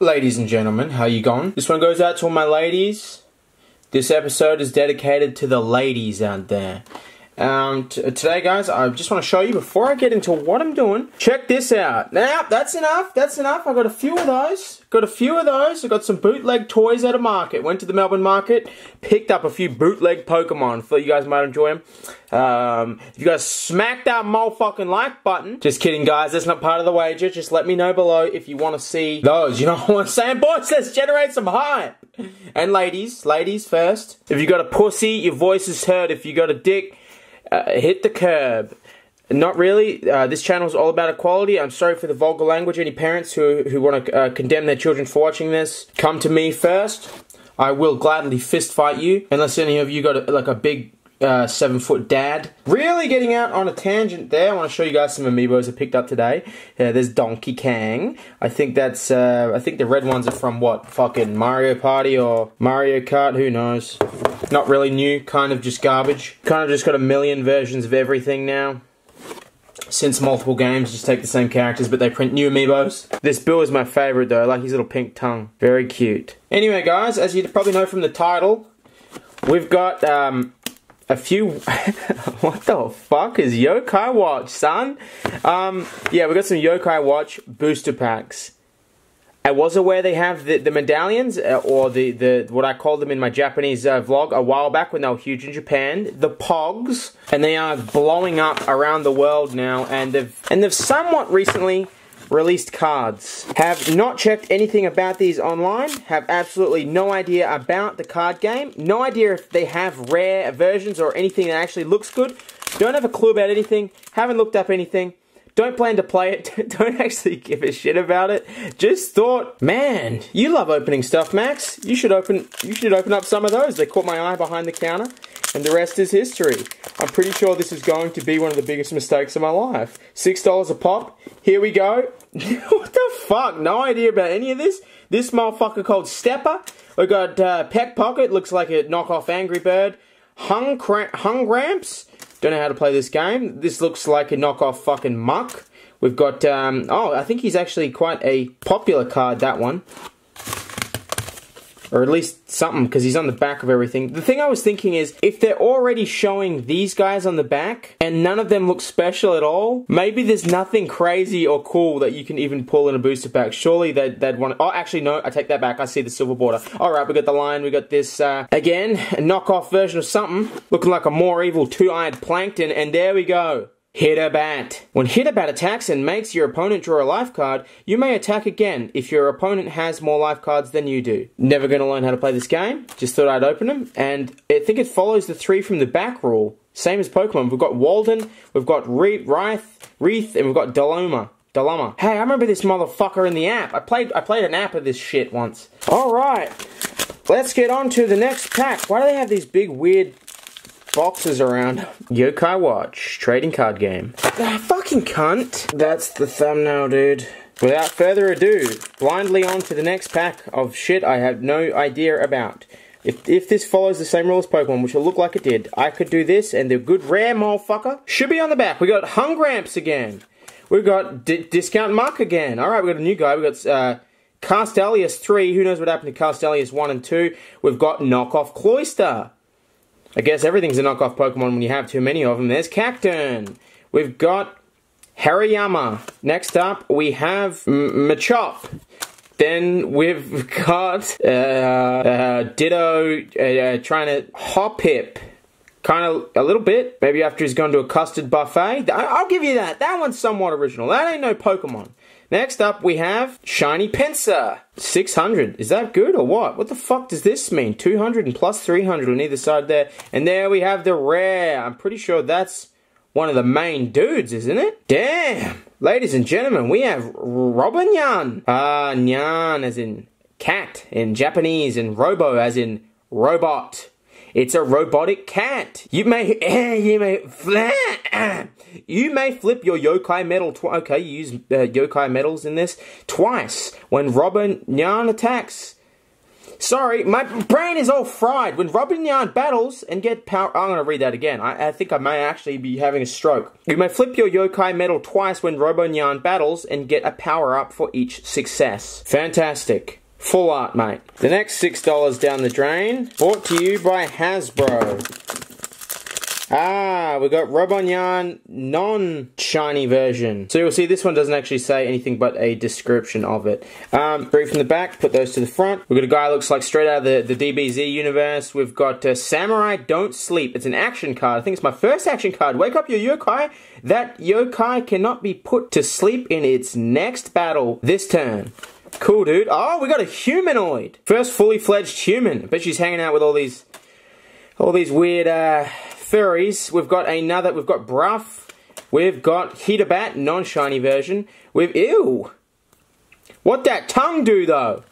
Ladies and gentlemen, how you going? This one goes out to all my ladies. This episode is dedicated to the ladies out there. Um, today, guys, I just want to show you before I get into what I'm doing. Check this out. Now, that's enough. That's enough. I got a few of those. Got a few of those. I got some bootleg toys at a market. Went to the Melbourne market, picked up a few bootleg Pokemon. Thought you guys might enjoy them. Um, if you guys smack that motherfucking like button, just kidding, guys. That's not part of the wager. Just let me know below if you want to see those. You know what I'm saying, boys? Let's generate some hype. And ladies, ladies first. If you got a pussy, your voice is heard. If you got a dick uh, hit the curb. Not really. Uh, this channel is all about equality. I'm sorry for the vulgar language. Any parents who, who want to uh, condemn their children for watching this, come to me first. I will gladly fist fight you, unless any of you got a, like a big uh, seven foot dad. Really getting out on a tangent there. I want to show you guys some amiibos I picked up today. Yeah, there's Donkey Kong. I think that's, uh, I think the red ones are from what? Fucking Mario Party or Mario Kart, who knows? Not really new, kind of just garbage. Kind of just got a million versions of everything now. Since multiple games just take the same characters, but they print new amiibos. This Bill is my favorite though, I like his little pink tongue. Very cute. Anyway guys, as you probably know from the title, we've got um, a few. what the fuck is Yokai Watch, son? Um, yeah, we got some Yokai Watch booster packs. I was aware they have the, the medallions, uh, or the, the what I called them in my Japanese uh, vlog a while back when they were huge in Japan, the Pogs, and they are blowing up around the world now, and they've and they've somewhat recently released cards. Have not checked anything about these online, have absolutely no idea about the card game, no idea if they have rare versions or anything that actually looks good, don't have a clue about anything, haven't looked up anything, don't plan to play it, don't actually give a shit about it. Just thought, man, you love opening stuff, Max. You should open you should open up some of those. They caught my eye behind the counter and the rest is history. I'm pretty sure this is going to be one of the biggest mistakes of my life. $6 a pop. Here we go. what the fuck? No idea about any of this. This motherfucker called Stepper. We got uh, Peckpocket. Looks like a knockoff Angry Bird. Hung, Hungramps. Don't know how to play this game. This looks like a knockoff fucking Muck. We've got, um, oh, I think he's actually quite a popular card, that one. Or at least something, because he's on the back of everything. The thing I was thinking is, if they're already showing these guys on the back, and none of them look special at all, maybe there's nothing crazy or cool that you can even pull in a booster pack. Surely they'd, they'd want Oh, actually, no, I take that back. I see the silver border. Alright, we got the line, we got this, uh, again, a knockoff version of something, looking like a more evil two-eyed plankton, and there we go. Hidabat. When Hidabat attacks and makes your opponent draw a life card, you may attack again if your opponent has more life cards than you do. Never going to learn how to play this game, just thought I'd open them, and I think it follows the three from the back rule. Same as Pokemon. We've got Walldin, we've got Re Writhe, Wreath, and we've got Deloma. Dilemma. Hey, I remember this motherfucker in the app. I played I played an app of this shit once. Alright. Let's get on to the next pack. Why do they have these big weird boxes around. Yokai Watch, trading card game. Ah, fucking cunt. That's the thumbnail, dude. Without further ado, blindly on to the next pack of shit I have no idea about. If, if this follows the same rule as Pokemon, which will look like it did, I could do this, and the good rare motherfucker should be on the back. We got Hungramps again. We've got D Discount Muck again. Alright, we've got a new guy. We've got uh, Castelius 3. Who knows what happened to Castelius 1 and 2? We've got Knockoff Cloyster. I guess everything's a knockoff Pokemon when you have too many of them. There's Cacturne. We've got Hariyama. Next up, we have M Machop. Then we've got uh, uh, Ditto uh, uh trying to Hoppip. Kind of a little bit. Maybe after he's gone to a custard buffet. I'll give you that. That one's somewhat original. That ain't no Pokemon. Next up, we have Shiny Pinsir. 600. Is that good or what? What the fuck does this mean? 200 and plus 300 on either side there. And there we have the rare. I'm pretty sure that's one of the main dudes, isn't it? Damn! Ladies and gentlemen, we have Robin Nyan. Ah, uh, Nyan as in cat in Japanese and Robo as in robot. It's a robotic cat. You may, you may, you may flip your yokai medal twice. Okay, you use uh, yokai medals in this twice when Robin Nyan attacks. Sorry, my brain is all fried. When Robin Yarn battles and get power... I'm going to read that again. I, I, think I may actually be having a stroke. You may flip your yokai medal twice when Robonyan battles and get a power-up for each success. Fantastic. Full art, mate. The next $6 down the drain, brought to you by Hasbro. Ah, we got Robonyan non-shiny version. So you'll see this one doesn't actually say anything but a description of it. Um, three from the back, put those to the front. We've got a guy looks like straight out of the, the DBZ universe. We've got uh, Samurai Don't Sleep. It's an action card. I think it's my first action card. Wake up your yokai. That yokai cannot be put to sleep in its next battle this turn. Cool, dude. Oh, we got a humanoid. First fully fledged human. I bet she's hanging out with all these all these weird uh, furries. We've got another, we've got Bruff. We've got Hidabat, non-shiny version. We've, ew. What that tongue do, though?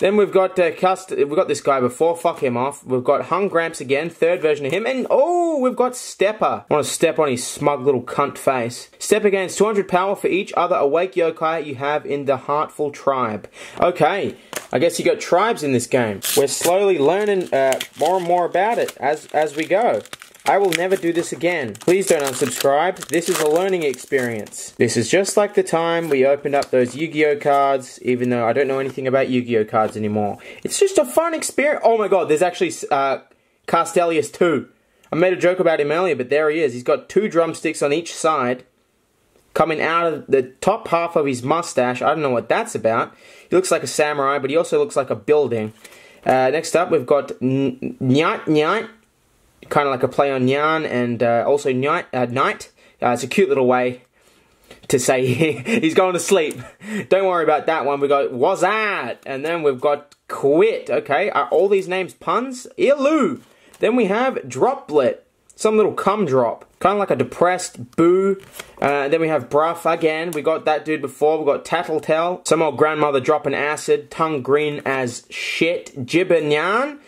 Then we've got uh, Cust we've got this guy before, fuck him off. We've got Hungramps again, third version of him. And oh, we've got Stepper. I want to step on his smug little cunt face. Step against 200 power for each other awake yokai you have in the Heartful Tribe. Okay, I guess you got tribes in this game. We're slowly learning uh, more and more about it as, as we go. I will never do this again. Please don't unsubscribe. This is a learning experience. This is just like the time we opened up those Yu-Gi-Oh cards, even though I don't know anything about Yu-Gi-Oh cards anymore. It's just a fun experience. Oh my god, there's actually uh, Castelius too. I made a joke about him earlier, but there he is. He's got two drumsticks on each side coming out of the top half of his mustache. I don't know what that's about. He looks like a samurai, but he also looks like a building. Uh, next up, we've got Nyat Nyat kind of like a play on yarn and uh, also night. Uh, night. Uh, it's a cute little way to say he's going to sleep. Don't worry about that one. We got was that, and then we've got quit. Okay, are all these names puns? Illoo. Then we have droplet, some little cum drop, kind of like a depressed boo. Uh, then we have bruff again. We got that dude before. We got tattletale, some old grandmother dropping acid, tongue green as shit, Jibanyan.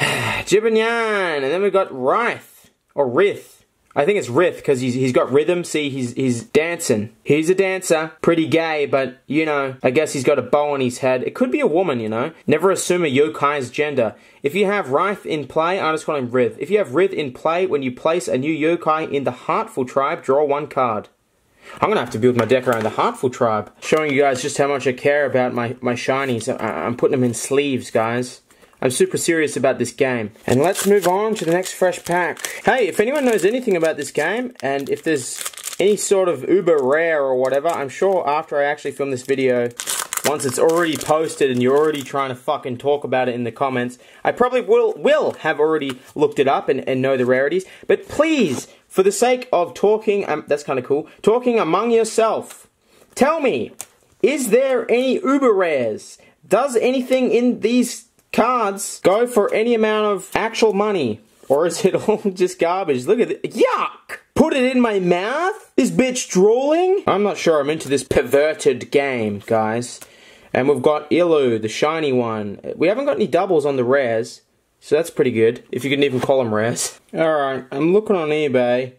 Jibanyan, and then we've got Rhyth, or Rhyth. I think it's Rhyth, because he's, he's got rhythm. See, he's, he's dancing. He's a dancer. Pretty gay, but, you know, I guess he's got a bow on his head. It could be a woman, you know. Never assume a yokai's gender. If you have Rhyth in play, I just call him Rhyth. If you have Rhyth in play, when you place a new yokai in the Heartful tribe, draw one card. I'm gonna have to build my deck around the Heartful tribe. Showing you guys just how much I care about my, my shinies. I, I'm putting them in sleeves, guys. I'm super serious about this game. And let's move on to the next fresh pack. Hey, if anyone knows anything about this game, and if there's any sort of uber rare or whatever, I'm sure after I actually film this video, once it's already posted and you're already trying to fucking talk about it in the comments, I probably will will have already looked it up and, and know the rarities. But please, for the sake of talking, um, that's kind of cool, talking among yourself, tell me, is there any uber rares? Does anything in these cards go for any amount of actual money? Or is it all just garbage? Look at it. Yuck! Put it in my mouth? This bitch drooling? I'm not sure I'm into this perverted game, guys. And we've got Illoo, the shiny one. We haven't got any doubles on the rares. So that's pretty good, if you can even call them rares. Alright, I'm looking on eBay.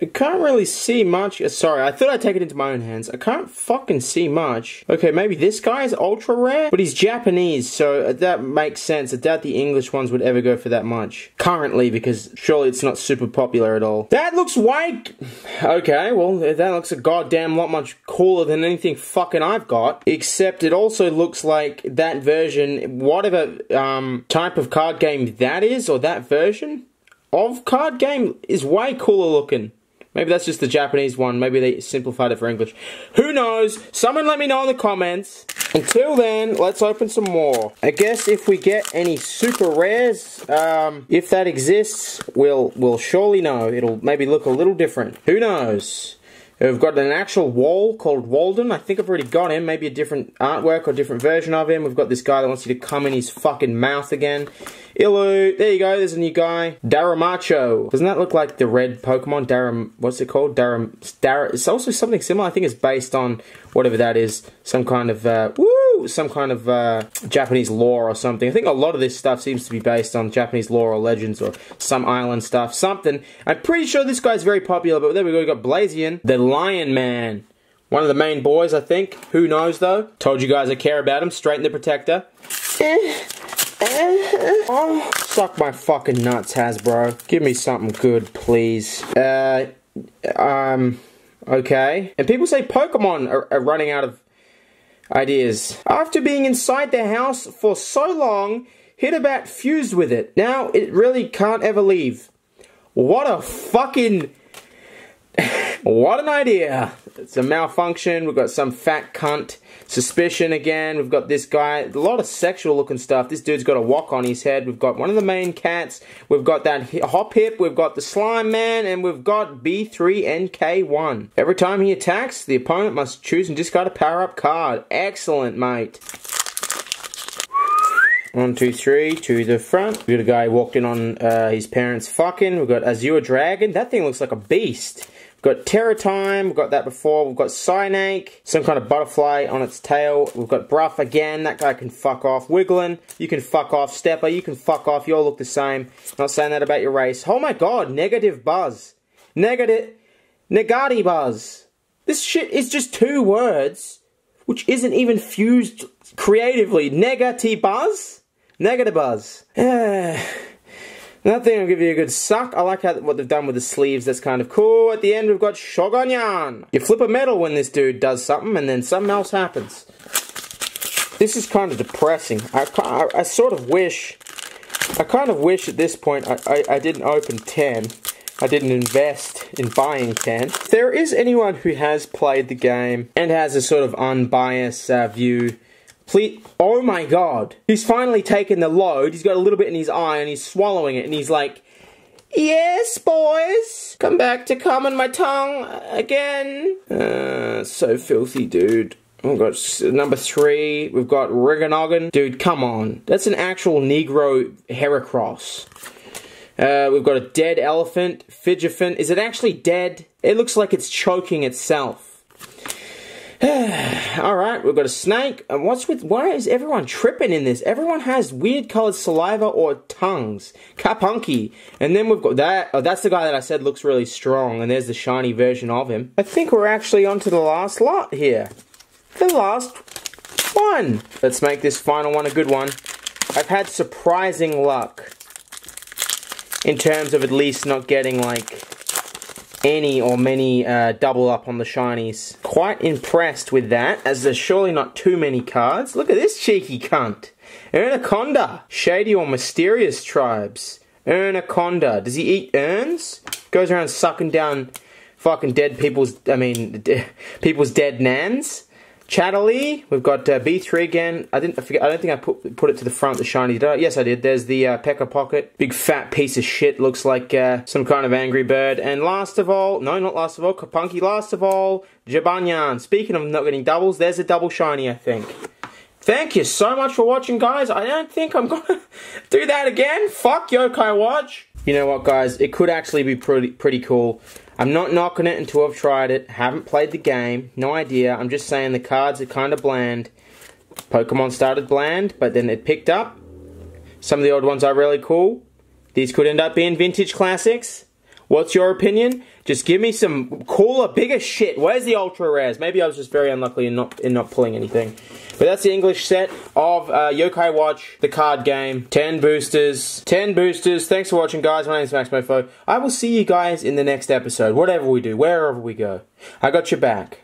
I can't really see much. Uh, sorry, I thought I'd take it into my own hands. I can't fucking see much. Okay, maybe this guy is ultra rare, but he's Japanese, so uh, that makes sense. I doubt the English ones would ever go for that much. Currently, because surely it's not super popular at all. That looks white. Okay, well, that looks a goddamn lot much cooler than anything fucking I've got. Except it also looks like that version, whatever um, type of card game that is, or that version of card game is way cooler looking. Maybe that's just the Japanese one. Maybe they simplified it for English. Who knows? Someone let me know in the comments. Until then, let's open some more. I guess if we get any super rares, um, if that exists, we'll, we'll surely know. It'll maybe look a little different. Who knows? We've got an actual wall called Walldin. I think I've already got him. Maybe a different artwork or different version of him. We've got this guy that wants you to come in his fucking mouth again. Illoo. There you go. There's a new guy. Daramacho. Doesn't that look like the red Pokemon? Daram. What's it called? Daram. Dar. It's also something similar. I think it's based on whatever that is. Some kind of. Uh, woo! Some kind of uh, Japanese lore or something. I think a lot of this stuff seems to be based on Japanese lore or legends or some island stuff. Something. I'm pretty sure this guy's very popular. But there we go. We got Blazion, the Lion Man. One of the main boys, I think. Who knows, though? Told you guys I care about him. Straighten the Protector. Oh, suck my fucking nuts, Hasbro. Give me something good, please. Uh, um, okay. And people say Pokemon are, are running out of ideas. After being inside their house for so long, Hidabat fused with it. Now it really can't ever leave. What a fucking what an idea! It's a malfunction. We've got some fat cunt suspicion again. We've got this guy, a lot of sexual looking stuff. This dude's got a wok on his head. We've got one of the main cats. We've got that Hoppip. We've got the slime man, and we've got B3NK1. Every time he attacks, the opponent must choose and discard a power up card. Excellent, mate. One, two, three, to the front. We got a guy walked in on uh, his parents fucking. We've got Azure Dragon. That thing looks like a beast. We've got Terror Time, we've got that before. We've got Psynake, some kind of butterfly on its tail. We've got Bruff again, that guy can fuck off. Wiglin, you can fuck off. Stepper, you can fuck off. You all look the same. Not saying that about your race. Oh my god, negative buzz. Negative, negati buzz. This shit is just two words, which isn't even fused creatively. Negative buzz? Negative buzz. That thing will give you a good suck. I like how what they've done with the sleeves. That's kind of cool. At the end, we've got Shogunyan. You flip a medal when this dude does something, and then something else happens. This is kind of depressing. I, I, I sort of wish... I kind of wish at this point I, I, I didn't open 10. I didn't invest in buying 10. If there is anyone who has played the game and has a sort of unbiased uh, view Please, oh my god. He's finally taken the load. He's got a little bit in his eye and he's swallowing it and he's like, Yes, boys. Come back to come on my tongue again. Uh, so filthy, dude. We've got number three. We've got Riganoggin. Dude, come on. That's an actual Negro Heracross. Uh, we've got a dead elephant. Fidgephant. Is it actually dead? It looks like it's choking itself. Alright, we've got a snake. And what's with, why is everyone tripping in this? Everyone has weird colored saliva or tongues. Kapunky. And then we've got that, oh, that's the guy that I said looks really strong. And there's the shiny version of him. I think we're actually on to the last lot here. The last one. Let's make this final one a good one. I've had surprising luck. In terms of at least not getting like any or many uh, double up on the shinies. Quite impressed with that, as there's surely not too many cards. Look at this cheeky cunt. Anaconda. Shady or mysterious tribes. Anaconda. Does he eat urns? Goes around sucking down fucking dead people's, I mean, people's dead nans. Chatterley, we've got uh, B3 again. I didn't I forget. I don't think I put put it to the front, the shiny. I? Yes, I did. There's the uh, Pecker Pocket. Big fat piece of shit. Looks like uh, some kind of angry bird. And last of all, no, not last of all, Kapunky. Last of all, Jibanyan. Speaking of not getting doubles, there's a double shiny, I think. Thank you so much for watching, guys. I don't think I'm gonna do that again. Fuck Yokai Watch. You know what, guys? It could actually be pretty pretty cool. I'm not knocking it until I've tried it. Haven't played the game. No idea. I'm just saying the cards are kind of bland. Pokemon started bland, but then it picked up. Some of the old ones are really cool. These could end up being vintage classics. What's your opinion? Just give me some cooler, bigger shit. Where's the ultra rares? Maybe I was just very unlucky in not in not pulling anything. But that's the English set of uh, Yokai Watch, the card game. 10 boosters. 10 boosters. Thanks for watching, guys. My name is Max Moefoe. I will see you guys in the next episode. Whatever we do, wherever we go. I got your back.